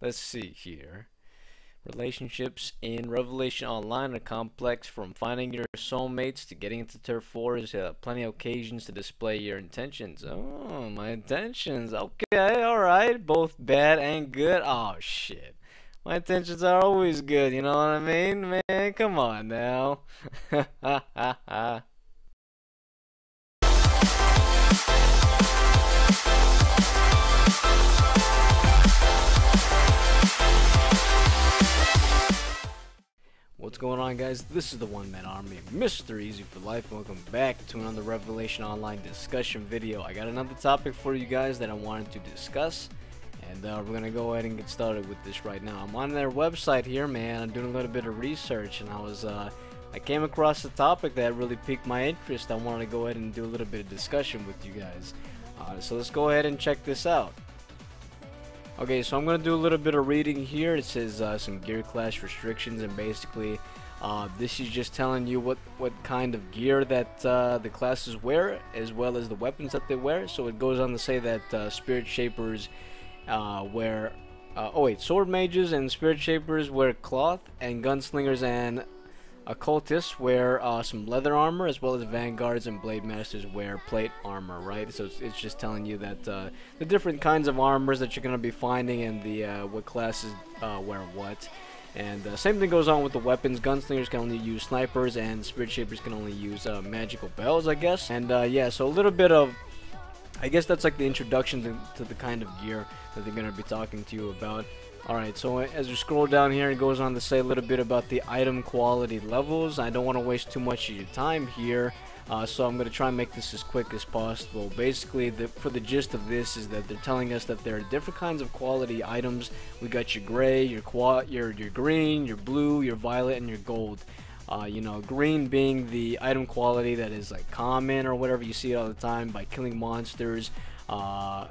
let's see here. Relationships in Revelation Online are complex from finding your soulmates to getting into Turf Wars. Uh, plenty of occasions to display your intentions. Oh, my intentions. Okay, alright. Both bad and good. Oh, shit. My intentions are always good, you know what I mean? Man, come on now. What's going on guys? This is the One Man Army, Mr. Easy for Life. Welcome back to another Revelation Online discussion video. I got another topic for you guys that I wanted to discuss. And uh, we're going to go ahead and get started with this right now. I'm on their website here, man. I'm doing a little bit of research and I was, uh, I came across a topic that really piqued my interest. I wanted to go ahead and do a little bit of discussion with you guys. Uh, so let's go ahead and check this out. Okay, so I'm going to do a little bit of reading here. It says uh, some gear class restrictions and basically uh, this is just telling you what, what kind of gear that uh, the classes wear as well as the weapons that they wear. So it goes on to say that uh, Spirit Shapers uh, wear... Uh, oh wait, Sword Mages and Spirit Shapers wear cloth and Gunslingers and occultists wear uh, some leather armor as well as vanguards and blade masters wear plate armor right? So it's, it's just telling you that uh, the different kinds of armors that you're going to be finding and the uh, what classes uh, wear what. And uh, same thing goes on with the weapons. Gunslingers can only use snipers and spirit shapers can only use uh, magical bells I guess. And yeah so a little bit of I guess that's like the introduction to, to the kind of gear that they're going to be talking to you about Alright, so as you scroll down here, it goes on to say a little bit about the item quality levels. I don't want to waste too much of your time here, uh, so I'm going to try and make this as quick as possible. Basically, the, for the gist of this is that they're telling us that there are different kinds of quality items. We got your gray, your, your, your green, your blue, your violet, and your gold. Uh, you know, green being the item quality that is like common or whatever you see all the time by killing monsters. Uh,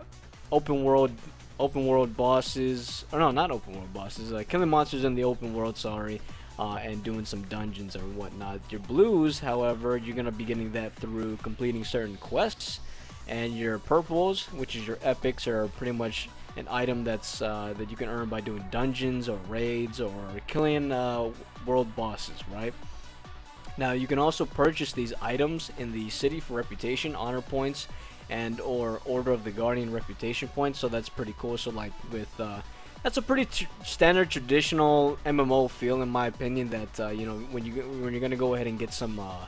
open world open world bosses, or no, not open world bosses, like killing monsters in the open world, sorry, uh, and doing some dungeons or whatnot. Your blues, however, you're going to be getting that through completing certain quests, and your purples, which is your epics, are pretty much an item that's uh, that you can earn by doing dungeons or raids or killing uh, world bosses, right? Now you can also purchase these items in the city for reputation, honor points, and or Order of the Guardian reputation points, so that's pretty cool. So like with uh, that's a pretty tr standard traditional MMO feel in my opinion. That uh, you know when you when you're gonna go ahead and get some uh,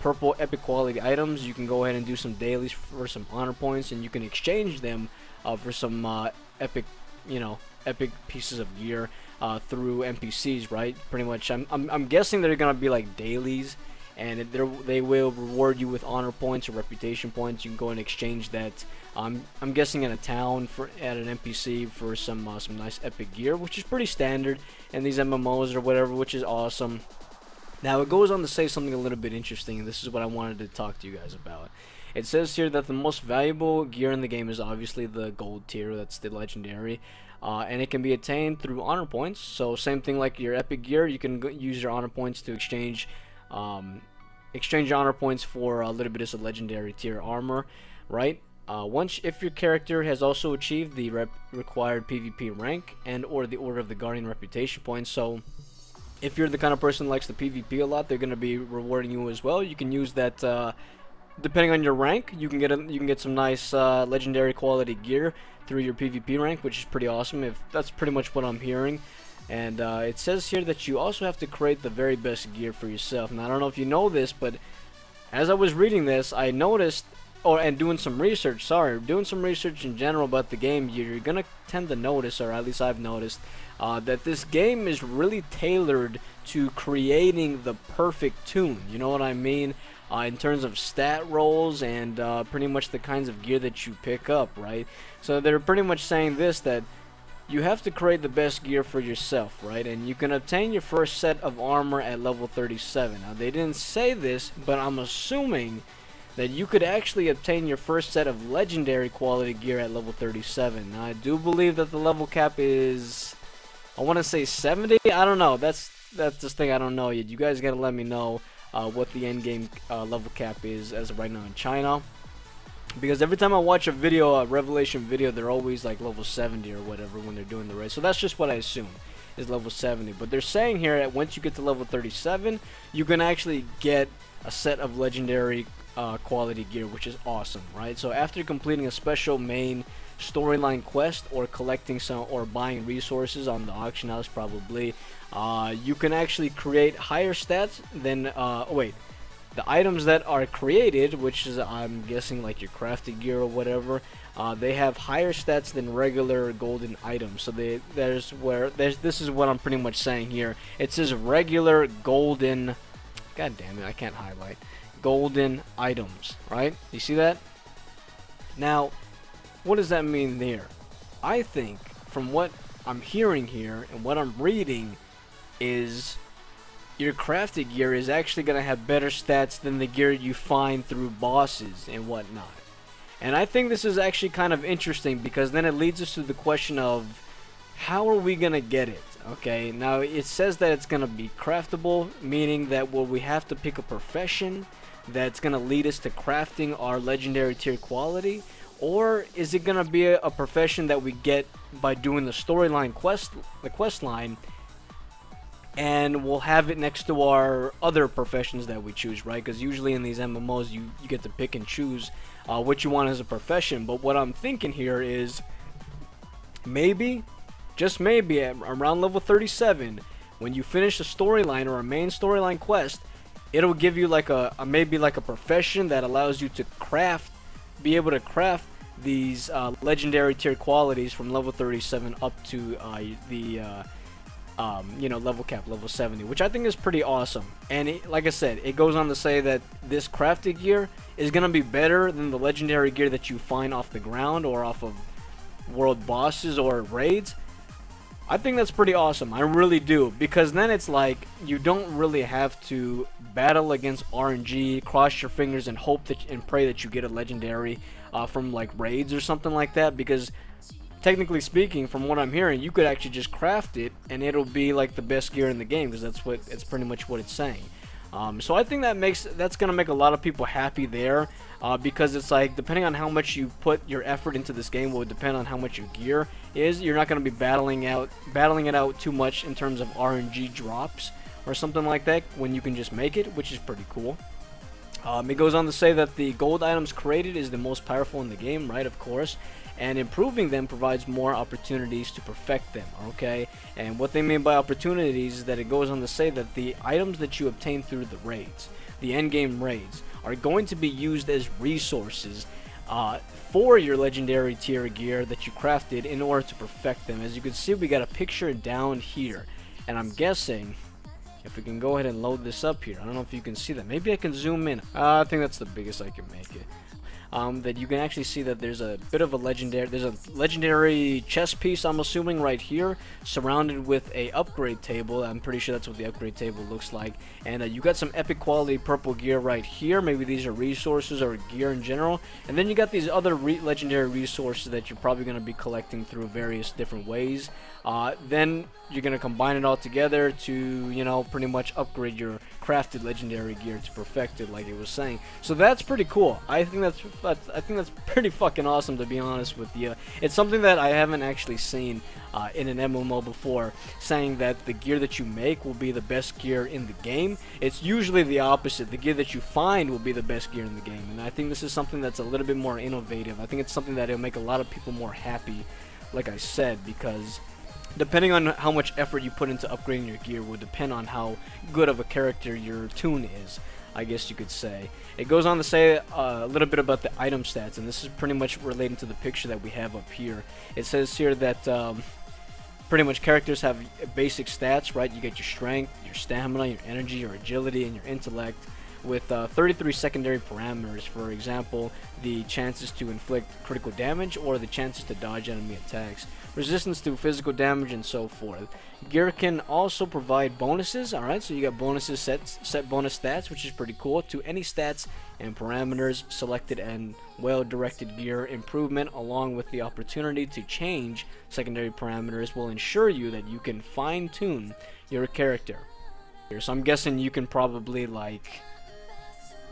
purple epic quality items, you can go ahead and do some dailies for some honor points, and you can exchange them uh, for some uh, epic you know epic pieces of gear uh, through NPCs, right? Pretty much. I'm I'm, I'm guessing they're gonna be like dailies and they will reward you with honor points or reputation points. You can go and exchange that. Um, I'm guessing in a town for at an NPC for some uh, some nice epic gear, which is pretty standard in these MMOs or whatever, which is awesome. Now it goes on to say something a little bit interesting, and this is what I wanted to talk to you guys about. It says here that the most valuable gear in the game is obviously the gold tier, that's the legendary, uh, and it can be attained through honor points. So same thing like your epic gear, you can use your honor points to exchange um, exchange honor points for a little bit of legendary tier armor, right? Uh, once if your character has also achieved the required PvP rank and or the Order of the Guardian reputation points, so if you're the kind of person likes the PvP a lot, they're going to be rewarding you as well. You can use that uh, depending on your rank. You can get a, you can get some nice uh, legendary quality gear through your PvP rank, which is pretty awesome. If that's pretty much what I'm hearing. And uh, it says here that you also have to create the very best gear for yourself. And I don't know if you know this, but as I was reading this, I noticed, or and doing some research, sorry, doing some research in general about the game, you're gonna tend to notice, or at least I've noticed, uh, that this game is really tailored to creating the perfect toon. You know what I mean? Uh, in terms of stat rolls and uh, pretty much the kinds of gear that you pick up, right? So they're pretty much saying this that you have to create the best gear for yourself, right? And you can obtain your first set of armor at level 37. Now, they didn't say this, but I'm assuming that you could actually obtain your first set of legendary quality gear at level 37. Now, I do believe that the level cap is, I want to say 70? I don't know. That's that's this thing I don't know yet. You guys got to let me know uh, what the end game uh, level cap is as of right now in China. Because every time I watch a video, a Revelation video, they're always like level 70 or whatever when they're doing the race. So that's just what I assume is level 70. But they're saying here that once you get to level 37, you can actually get a set of legendary uh, quality gear, which is awesome, right? So after completing a special main storyline quest or collecting some or buying resources on the auction house, probably, uh, you can actually create higher stats than. Uh, oh wait, the items that are created, which is I'm guessing like your crafted gear or whatever, uh, they have higher stats than regular golden items. So they there's where there's this is what I'm pretty much saying here. It says regular golden. God damn it, I can't highlight golden items, right? You see that? Now, what does that mean there? I think from what I'm hearing here and what I'm reading is your crafted gear is actually going to have better stats than the gear you find through bosses and whatnot. And I think this is actually kind of interesting because then it leads us to the question of how are we going to get it? Okay, now it says that it's going to be craftable, meaning that will we have to pick a profession that's going to lead us to crafting our legendary tier quality? Or is it going to be a, a, profession that we get by doing the storyline quest, the quest line, and we'll have it next to our other professions that we choose, right? Because usually in these MMOs, you, you get to pick and choose uh, what you want as a profession. But what I'm thinking here is maybe, just maybe, around level 37, when you finish a storyline or a main storyline quest, it'll give you like a, a, maybe like a profession that allows you to craft be able to craft these uh, legendary tier qualities from level 37 up to uh, the uh, um, you know level cap level 70 which I think is pretty awesome and it, like I said it goes on to say that this crafted gear is gonna be better than the legendary gear that you find off the ground or off of world bosses or raids I think that's pretty awesome. I really do. Because then it's like you don't really have to battle against RNG, cross your fingers and hope that and pray that you get a legendary uh, from like raids or something like that. Because technically speaking, from what I'm hearing, you could actually just craft it and it'll be like the best gear in the game because that's what it's pretty much what it's saying. Um, so I think that makes that's gonna make a lot of people happy there uh, because it's like depending on how much you put your effort into this game will depend on how much your gear is. You're not gonna be battling out battling it out too much in terms of RNG drops or something like that when you can just make it, which is pretty cool. Um, it goes on to say that the gold items created is the most powerful in the game, right? Of course and improving them provides more opportunities to perfect them okay? And what they mean by opportunities is that it goes on to say that the items that you obtain through the raids the end game raids are going to be used as resources uh, for your legendary tier gear that you crafted in order to perfect them. As you can see we got a picture down here and I'm guessing if we can go ahead and load this up here I don't know if you can see that. Maybe I can zoom in. Uh, I think that's the biggest I can make it um, that you can actually see that there's a bit of a legendary there's a legendary chest piece I'm assuming right here surrounded with a upgrade table. I'm pretty sure that's what the upgrade table looks like. And uh, you got some epic quality purple gear right here. Maybe these are resources or gear in general. And then you got these other re legendary resources that you're probably going to be collecting through various different ways. Uh, then you're going to combine it all together to, you know, pretty much upgrade your crafted legendary gear to perfect it, like it was saying. So that's pretty cool. I think that's, that's I think that's pretty fucking awesome, to be honest with you. It's something that I haven't actually seen uh, in an MMO before, saying that the gear that you make will be the best gear in the game. It's usually the opposite. The gear that you find will be the best gear in the game, and I think this is something that's a little bit more innovative. I think it's something that will make a lot of people more happy, like I said, because depending on how much effort you put into upgrading your gear will depend on how good of a character your toon is I guess you could say. It goes on to say uh, a little bit about the item stats, and this is pretty much relating to the picture that we have up here. It says here that um, pretty much characters have basic stats, right? You get your strength, your stamina, your energy, your agility, and your intellect with uh, 33 secondary parameters. For example, the chances to inflict critical damage or the chances to dodge enemy attacks, resistance to physical damage, and so forth. Gear can also provide bonuses. All right, so you got bonuses set set bonus stats, which is pretty cool to any stats and parameters selected and well-directed gear improvement along with the opportunity to change secondary parameters will ensure you that you can fine-tune your character. So I'm guessing you can probably like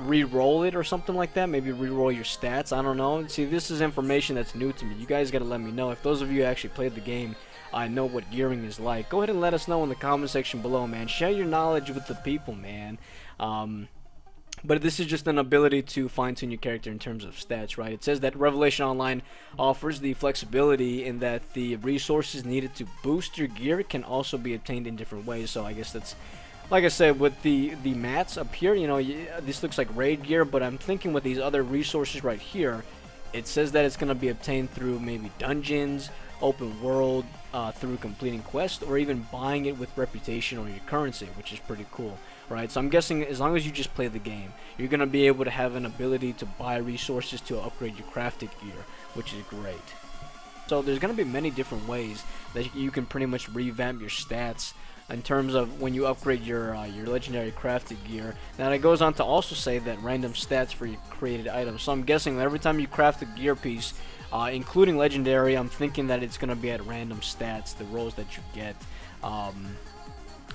re-roll it or something like that. Maybe re-roll your stats. I don't know. See, this is information that's new to me. You guys got to let me know. If those of you actually played the game, I know what gearing is like. Go ahead and let us know in the comment section below, man. Share your knowledge with the people, man. Um, but this is just an ability to fine-tune your character in terms of stats, right? It says that Revelation Online offers the flexibility in that the resources needed to boost your gear can also be obtained in different ways. So I guess that's, like I said, with the the mats up here, you know, this looks like raid gear, but I'm thinking with these other resources right here, it says that it's going to be obtained through maybe dungeons, open world, uh, through completing quests, or even buying it with reputation or your currency, which is pretty cool right? So I'm guessing as long as you just play the game, you're going to be able to have an ability to buy resources to upgrade your crafted gear, which is great. So there's going to be many different ways that you can pretty much revamp your stats in terms of when you upgrade your uh, your legendary crafted gear. Now it goes on to also say that random stats for your created items. So I'm guessing that every time you craft a gear piece, uh, including legendary, I'm thinking that it's going to be at random stats, the rolls that you get. Um,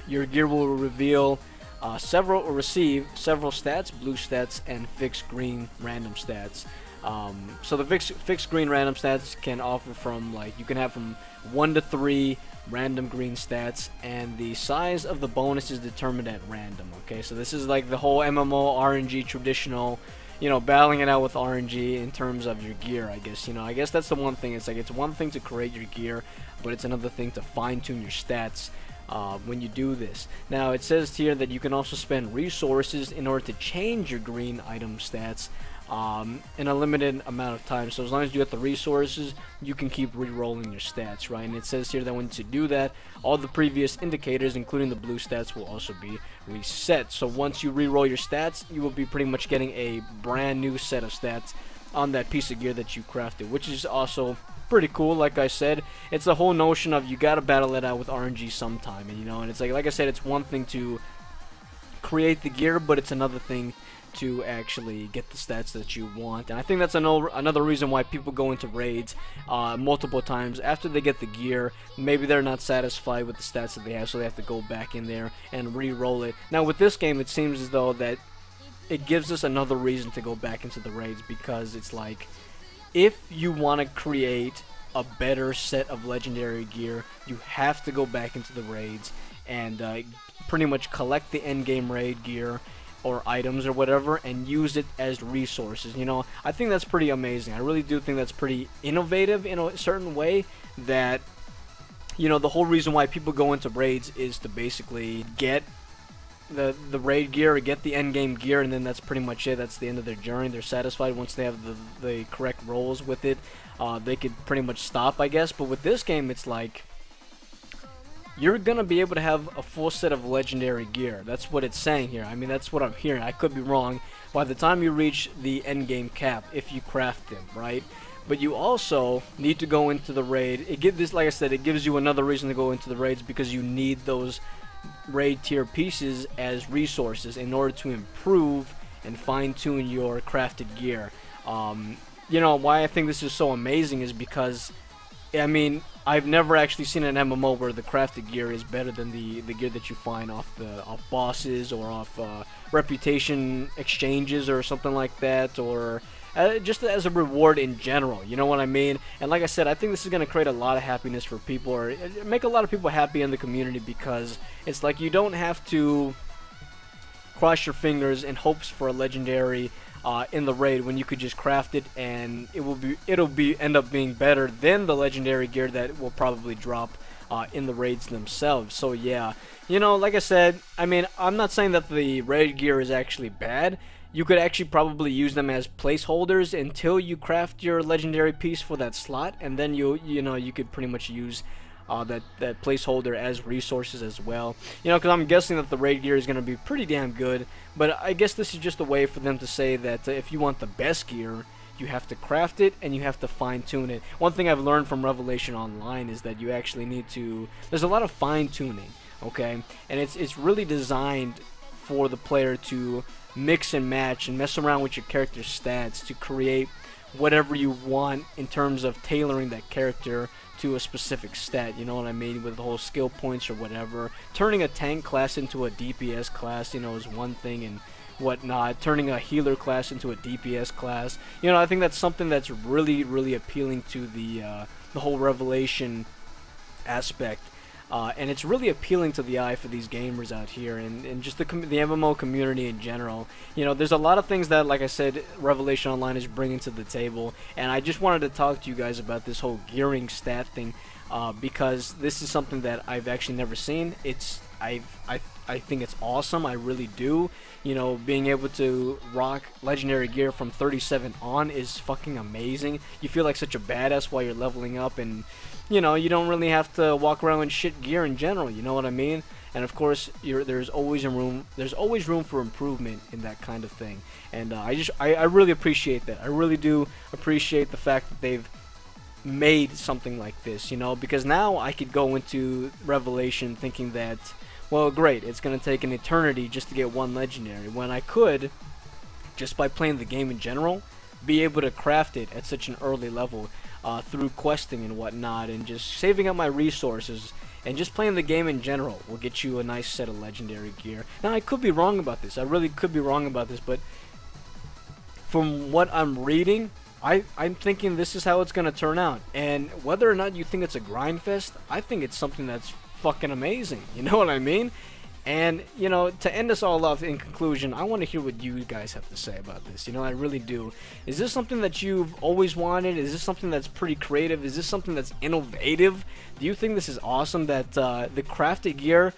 your gear will reveal uh, several or receive several stats, blue stats, and fixed green random stats. Um, so the fixed, fixed green random stats can offer from like you can have from one to three random green stats, and the size of the bonus is determined at random. Okay, so this is like the whole MMO RNG traditional. You know, battling it out with RNG in terms of your gear, I guess. You know, I guess that's the one thing. It's like it's one thing to create your gear, but it's another thing to fine tune your stats uh, when you do this. Now it says here that you can also spend resources in order to change your green item stats um, in a limited amount of time. So as long as you get the resources, you can keep re-rolling your stats, right? And it says here that once you do that, all the previous indicators, including the blue stats, will also be reset. So once you re-roll your stats, you will be pretty much getting a brand new set of stats on that piece of gear that you crafted, which is also pretty cool. Like I said, it's the whole notion of you gotta battle it out with RNG sometime, and you know, and it's like like I said, it's one thing to create the gear, but it's another thing to actually get the stats that you want. And I think that's another another reason why people go into raids uh, multiple times after they get the gear. Maybe they're not satisfied with the stats that they have, so they have to go back in there and re-roll it. Now with this game, it seems as though that it gives us another reason to go back into the raids because it's like if you want to create a better set of legendary gear, you have to go back into the raids and uh, pretty much collect the endgame raid gear or items or whatever and use it as resources. You know, I think that's pretty amazing. I really do think that's pretty innovative in a certain way that you know, the whole reason why people go into raids is to basically get the the raid gear or get the end game gear and then that's pretty much it that's the end of their journey they're satisfied once they have the, the correct rolls with it uh, they could pretty much stop I guess but with this game it's like you're gonna be able to have a full set of legendary gear. That's what it's saying here. I mean that's what I'm hearing. I could be wrong. By the time you reach the end game cap if you craft them right? But you also need to go into the raid. It gives this like I said it gives you another reason to go into the raids because you need those raid tier pieces as resources in order to improve and fine-tune your crafted gear. Um, you know, why I think this is so amazing is because, I mean, I've never actually seen an MMO where the crafted gear is better than the, the gear that you find off the off bosses or off uh, reputation exchanges or something like that, or uh, just as a reward in general. You know what I mean? And like I said, I think this is going to create a lot of happiness for people, or uh, make a lot of people happy in the community because it's like you don't have to cross your fingers in hopes for a legendary uh, in the raid when you could just craft it and it will be it'll be end up being better than the legendary gear that will probably drop uh, in the raids themselves. So yeah, you know, like I said, I mean, I'm not saying that the raid gear is actually bad you could actually probably use them as placeholders until you craft your legendary piece for that slot and then you you know you could pretty much use uh, that that placeholder as resources as well. You know because I'm guessing that the raid gear is going to be pretty damn good but I guess this is just a way for them to say that uh, if you want the best gear you have to craft it and you have to fine tune it. One thing I've learned from Revelation Online is that you actually need to there's a lot of fine tuning okay? And it's it's really designed for the player to mix and match and mess around with your character's stats to create whatever you want in terms of tailoring that character to a specific stat, you know what I mean, with the whole skill points or whatever. Turning a tank class into a DPS class, you know, is one thing, and whatnot, turning a healer class into a DPS class. You know, I think that's something that's really, really appealing to the uh, the whole Revelation aspect. Uh, and it's really appealing to the eye for these gamers out here and, and just the, the MMO community in general. You know, there's a lot of things that, like I said, Revelation Online is bringing to the table, and I just wanted to talk to you guys about this whole gearing stat thing uh, because this is something that I've actually never seen. It's I I I think it's awesome. I really do. You know, being able to rock legendary gear from 37 on is fucking amazing. You feel like such a badass while you're leveling up and you know, you don't really have to walk around in shit gear in general. You know what I mean? And of course, there's always a room. There's always room for improvement in that kind of thing. And uh, I just, I, I really appreciate that. I really do appreciate the fact that they've made something like this. You know, because now I could go into Revelation thinking that, well, great, it's gonna take an eternity just to get one legendary. When I could, just by playing the game in general, be able to craft it at such an early level uh, through questing and whatnot, and just saving up my resources and just playing the game in general will get you a nice set of legendary gear. Now, I could be wrong about this. I really could be wrong about this, but from what I'm reading, I, I'm thinking this is how it's going to turn out. And whether or not you think it's a grind fest, I think it's something that's fucking amazing. You know what I mean? And, you know, to end us all off in conclusion, I want to hear what you guys have to say about this. You know, I really do. Is this something that you've always wanted? Is this something that's pretty creative? Is this something that's innovative? Do you think this is awesome that uh, the crafted gear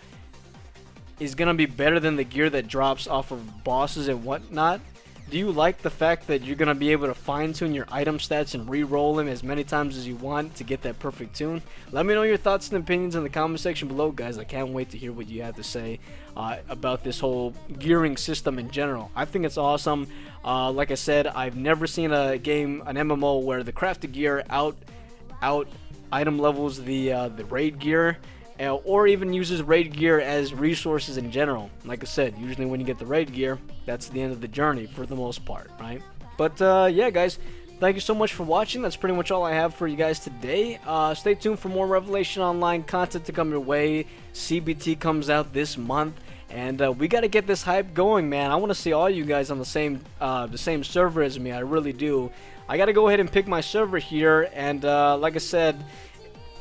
is going to be better than the gear that drops off of bosses and whatnot? Do you like the fact that you're going to be able to fine-toon your item stats and re-roll them as many times as you want to get that perfect tune? Let me know your thoughts and opinions in the comment section below, guys. I can't wait to hear what you have to say uh, about this whole gearing system in general. I think it's awesome. Uh, like I said, I've never seen a game, an MMO, where the crafted gear out, out item levels the uh, the raid gear or even uses raid gear as resources in general. Like I said, usually when you get the raid gear, that's the end of the journey for the most part, right? But uh, yeah, guys, thank you so much for watching. That's pretty much all I have for you guys today. Uh, stay tuned for more Revelation Online content to come your way. CBT comes out this month. And uh, we got to get this hype going, man. I want to see all you guys on the same uh, the same server as me. I really do. I got to go ahead and pick my server here. And uh, like I said,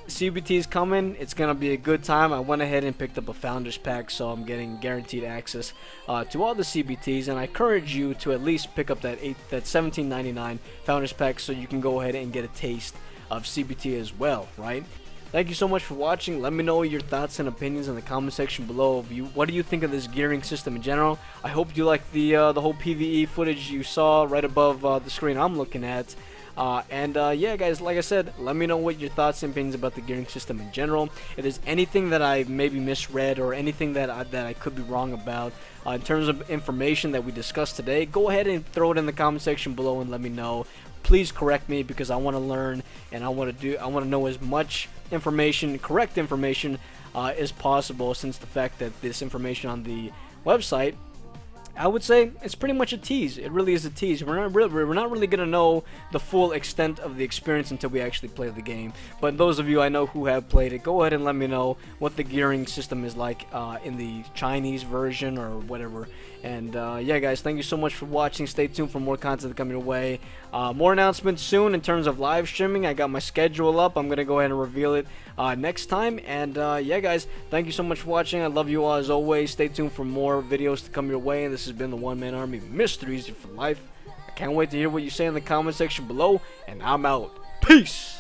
CBT is coming. It's going to be a good time. I went ahead and picked up a Founders Pack, so I'm getting guaranteed access uh, to all the CBTs. And I encourage you to at least pick up that eight, that 17.99 Founders Pack so you can go ahead and get a taste of CBT as well, right? Thank you so much for watching. Let me know your thoughts and opinions in the comment section below. You, what do you think of this gearing system in general? I hope you like the uh, the whole PVE footage you saw right above uh, the screen I'm looking at. Uh, and uh, yeah, guys, like I said, let me know what your thoughts and opinions about the gearing system in general. If there's anything that I maybe misread or anything that I, that I could be wrong about uh, in terms of information that we discussed today, go ahead and throw it in the comment section below and let me know. Please correct me because I want to learn and I want to do. I want to know as much information, correct information, uh, as possible. Since the fact that this information on the website I would say it's pretty much a tease. It really is a tease. We're not really, we're not really gonna know the full extent of the experience until we actually play the game. But those of you I know who have played it, go ahead and let me know what the gearing system is like uh, in the Chinese version or whatever. And uh, yeah, guys, thank you so much for watching. Stay tuned for more content coming your way. Uh, more announcements soon in terms of live streaming. I got my schedule up. I'm gonna go ahead and reveal it uh, next time. And uh, yeah, guys, thank you so much for watching. I love you all as always. Stay tuned for more videos to come your way. And this has been the One Man Army, Mr. Easy for Life. I can't wait to hear what you say in the comment section below. And I'm out. Peace.